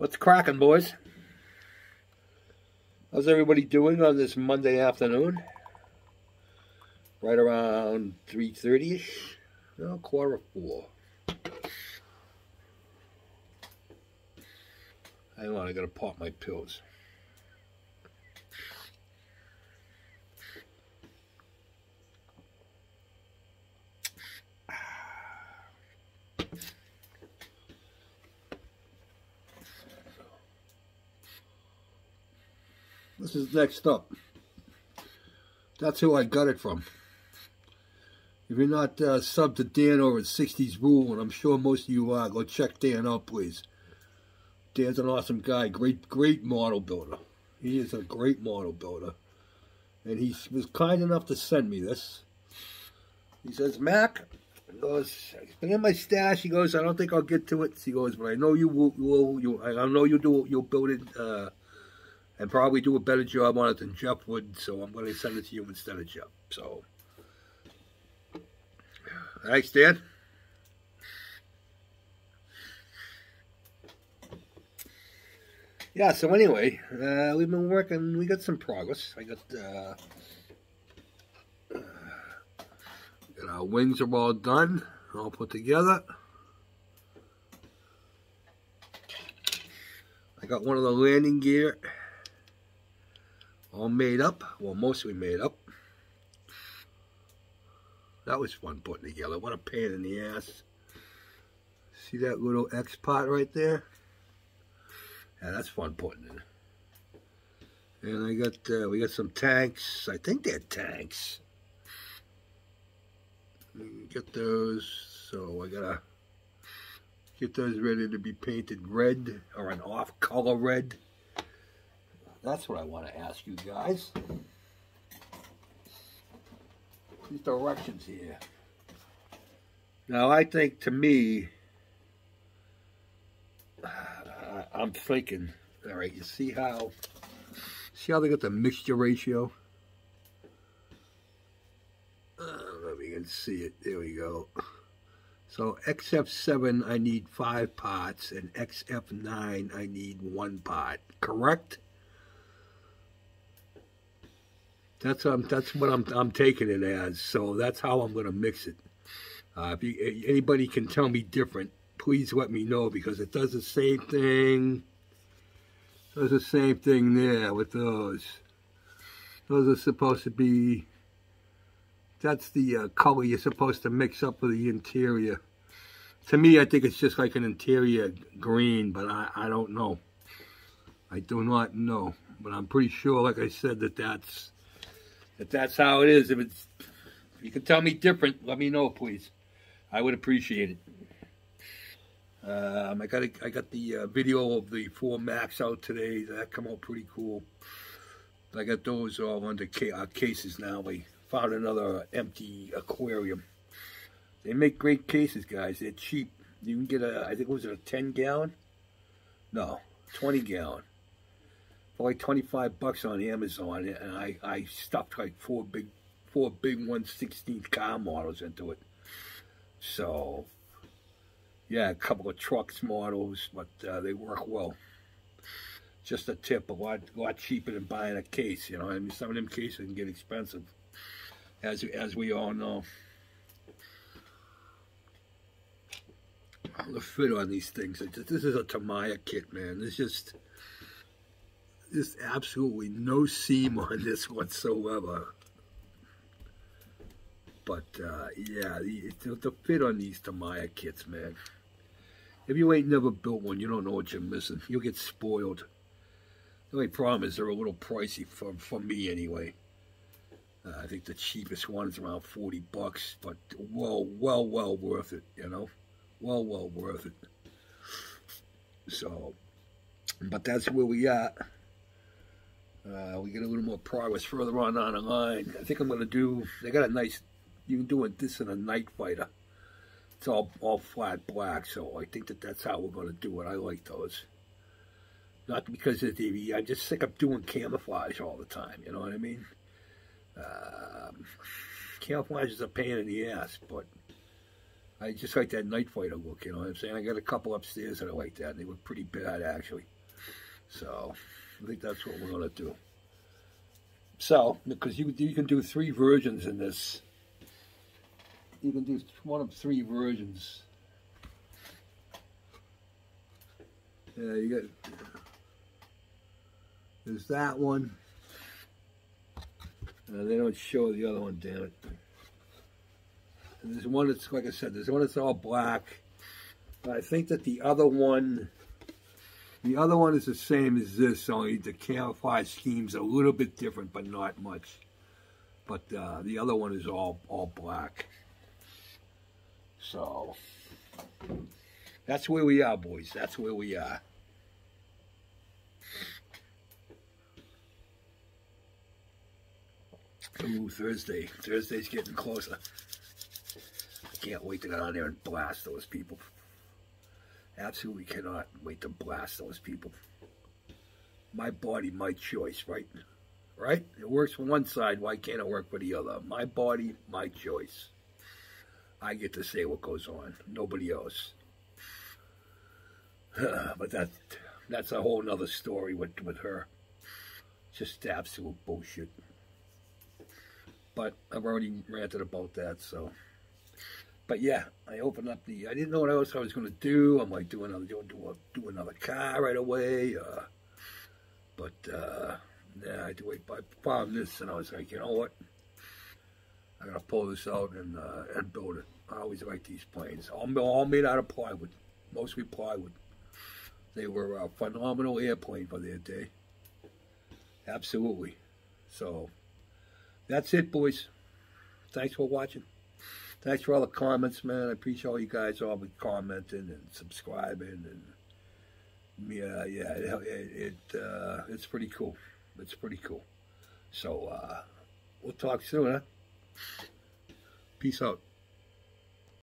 What's cracking, boys? How's everybody doing on this Monday afternoon? Right around 3.30ish? No, quarter four. Hang on, I gotta pop my pills. This is next up. That's who I got it from. If you're not uh, sub to Dan over at 60s Rule, and I'm sure most of you are, go check Dan out, please. Dan's an awesome guy. Great, great model builder. He is a great model builder. And he was kind enough to send me this. He says, Mac, he goes, it's been in my stash. He goes, I don't think I'll get to it. He goes, but I know you will. will you, I know you do. You'll build it uh, and probably do a better job on it than Jeff would. So I'm going to send it to you instead of Jeff. So, thanks, Dan. yeah, so anyway, uh, we've been working, we got some progress. I got, uh, got our wings are all done, all put together. I got one of the landing gear all made up, well, mostly made up. That was fun putting together. What a pain in the ass. See that little X pot right there? Yeah, that's fun putting in. And I got, uh, we got some tanks. I think they're tanks. Get those. So I gotta get those ready to be painted red or an off color red. That's what I want to ask you guys. These directions here. Now I think to me, I'm thinking, all right, you see how, see how they got the mixture ratio? Uh, let me can see it. There we go. So XF7, I need five pots, and XF9, I need one pot. Correct? That's um, that's what I'm I'm taking it as. So that's how I'm going to mix it. Uh, if you, anybody can tell me different, please let me know because it does the same thing. Does the same thing there with those. Those are supposed to be. That's the uh, color you're supposed to mix up with the interior. To me, I think it's just like an interior green, but I, I don't know. I do not know, but I'm pretty sure, like I said, that that's that that's how it is. If it's, if you can tell me different, let me know, please. I would appreciate it. Um, I got a, I got the uh, video of the four Max out today. That come out pretty cool. I got those all under ca uh, cases now. We found another empty aquarium. They make great cases, guys. They're cheap. You can get a, I think it was a 10 gallon? No, 20 gallon. For like 25 bucks on Amazon. And I, I stuffed like four big, four big 116th car models into it. So, yeah, a couple of trucks models, but uh, they work well. Just a tip, a lot, a lot cheaper than buying a case, you know. I mean, some of them cases can get expensive, as as we all know. The fit on these things, this is a Tamiya kit, man. There's just, just absolutely no seam on this whatsoever. But, uh, yeah, the, the fit on these Tamiya kits, man. If you ain't never built one, you don't know what you're missing. You'll get spoiled. The only problem is they're a little pricey for, for me anyway. Uh, I think the cheapest one is around 40 bucks, but well, well, well worth it, you know? Well, well worth it. So, but that's where we are. Uh, we get a little more progress further on down the line. I think I'm going to do, they got a nice you can do this in a night fighter. It's all all flat black, so I think that that's how we're going to do it. I like those. Not because of the, I'm just sick of doing camouflage all the time, you know what I mean? Um, camouflage is a pain in the ass, but I just like that night fighter look, you know what I'm saying? I got a couple upstairs that I like that. They look pretty bad, actually. So, I think that's what we're going to do. So, because you, you can do three versions in this. You can do one of three versions. Yeah, you got. There's that one. Uh, they don't show the other one, damn it. And there's one that's, like I said, there's one that's all black. I think that the other one, the other one is the same as this, only the camouflage scheme's a little bit different, but not much. But uh, the other one is all, all black. So, that's where we are, boys. That's where we are. Ooh, Thursday. Thursday's getting closer. I can't wait to get on there and blast those people. Absolutely cannot wait to blast those people. My body, my choice, right? Right? It works for one side, why can't it work for the other? My body, my choice. I get to say what goes on, nobody else. but that that's a whole nother story with, with her. Just absolute bullshit. But I've already ranted about that, so. But yeah, I opened up the. I didn't know what else I was going to do. I'm like, do another, do, do, do another car right away. Uh, but uh, yeah, I do wait. I found this, and I was like, you know what? I gotta pull this out and uh, and build it. I always like these planes. All, all made out of plywood, mostly plywood. They were a phenomenal airplane for their day. Absolutely. So that's it, boys. Thanks for watching. Thanks for all the comments, man. I appreciate all you guys all be commenting and subscribing and yeah, yeah, it, it uh, it's pretty cool. It's pretty cool. So uh, we'll talk soon, huh? Peace out.